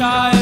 child.